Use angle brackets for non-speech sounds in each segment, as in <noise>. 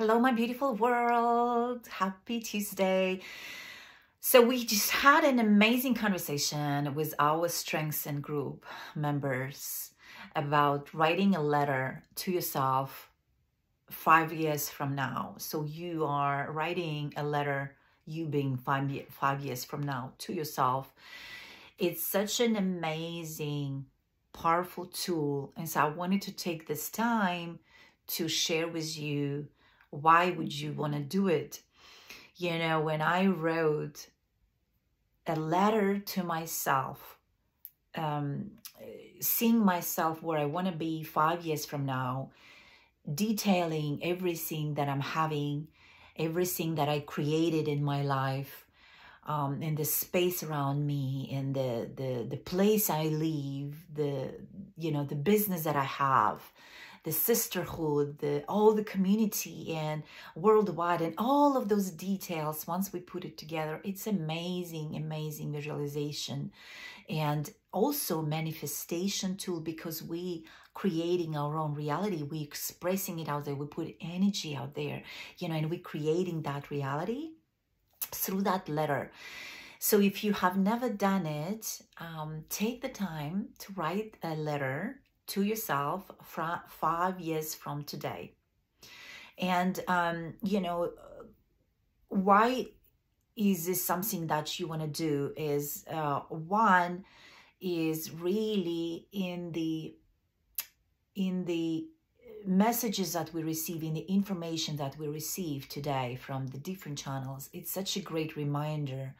Hello, my beautiful world. Happy Tuesday. So, we just had an amazing conversation with our Strengths and Group members about writing a letter to yourself five years from now. So, you are writing a letter, you being five, five years from now, to yourself. It's such an amazing, powerful tool. And so, I wanted to take this time to share with you why would you want to do it? You know when i wrote a letter to myself um, seeing myself where i want to be five years from now detailing everything that i'm having everything that i created in my life um, and the space around me and the, the the place i live the you know the business that i have the sisterhood, the all the community and worldwide and all of those details once we put it together, it's amazing, amazing visualization and also manifestation tool because we creating our own reality we expressing it out there we put energy out there you know and we creating that reality through that letter. So if you have never done it um, take the time to write a letter to yourself from five years from today. And, um, you know, why is this something that you want to do is uh, one is really in the in the messages that we receive in the information that we receive today from the different channels it's such a great reminder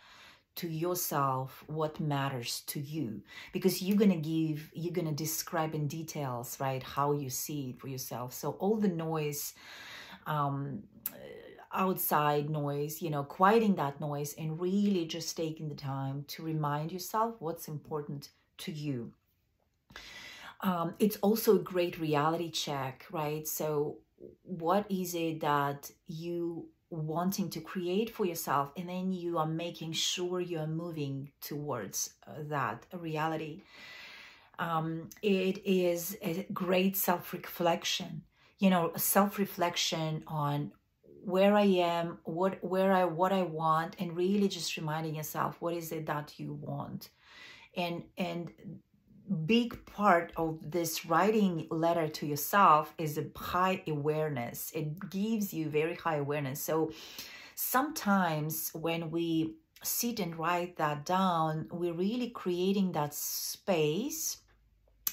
to yourself what matters to you. Because you're going to give you're going to describe in details right how you see it for yourself. So all the noise um outside noise you know quieting that noise and really just taking the time to remind yourself what's important to you. Um, it's also a great reality check right? So what is it that you wanting to create for yourself and then you are making sure you are moving towards uh, that reality. Um, it is a great self-reflection. You know self-reflection on where i am what where i what i want and really just reminding yourself what is it that you want. And and big part of this writing letter to yourself is a high awareness. It gives you very high awareness. So sometimes when we sit and write that down, we're really creating that space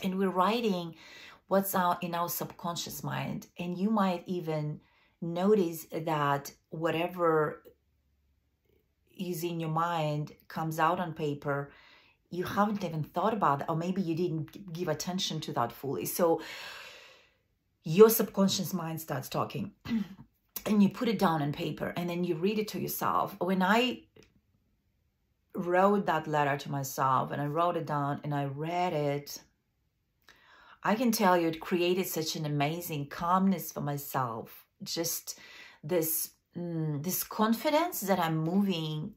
and we're writing what's out in our subconscious mind. And you might even notice that whatever is in your mind comes out on paper you haven't even thought about it, or maybe you didn't give attention to that fully. So your subconscious mind starts talking <clears throat> and you put it down on paper and then you read it to yourself. When I wrote that letter to myself and I wrote it down and I read it, I can tell you it created such an amazing calmness for myself. Just this, mm, this confidence that I'm moving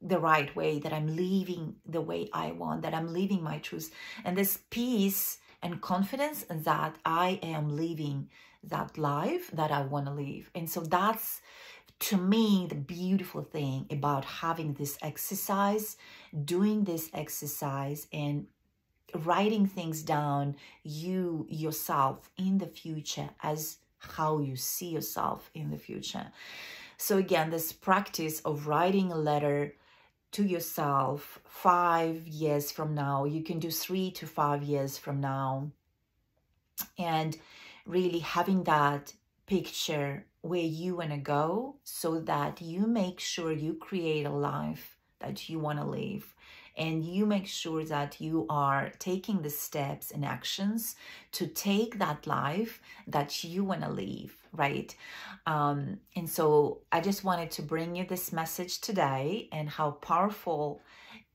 the right way, that I'm living the way I want, that I'm living my truth. And this peace and confidence that I am living that life that I want to live. And so that's to me the beautiful thing about having this exercise, doing this exercise and writing things down you yourself in the future as how you see yourself in the future. So again, this practice of writing a letter to yourself five years from now. You can do three to five years from now. And really having that picture where you want to go so that you make sure you create a life that you want to live and you make sure that you are taking the steps and actions to take that life that you want to live right? Um, and so i just wanted to bring you this message today and how powerful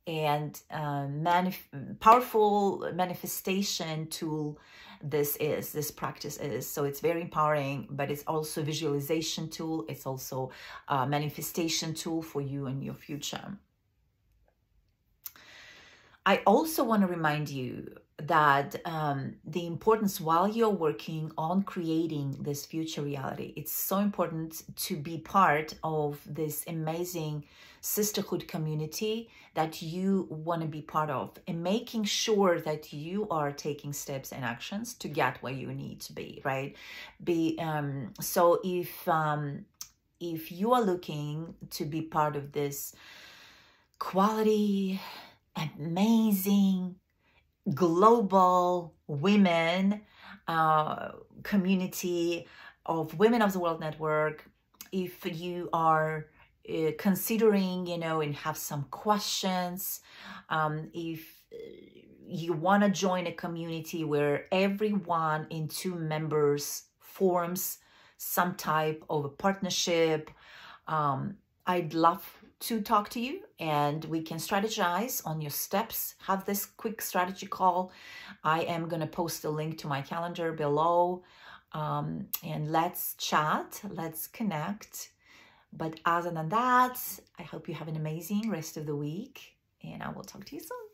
and uh, manif powerful manifestation tool this is this practice is. So it's very empowering but it's also visualization tool. It's also a manifestation tool for you and your future. I also want to remind you that um, the importance while you're working on creating this future reality, it's so important to be part of this amazing sisterhood community that you want to be part of and making sure that you are taking steps and actions to get where you need to be right? Be um so if um if you are looking to be part of this quality amazing global women uh, community of Women of the World Network. If you are uh, considering, you know, and have some questions, um, if uh, you want to join a community where everyone in two members forms some type of a partnership, um, I'd love to talk to you and we can strategize on your steps. Have this quick strategy call. I am going to post a link to my calendar below um, and let's chat, let's connect. But other than that, I hope you have an amazing rest of the week and I will talk to you soon.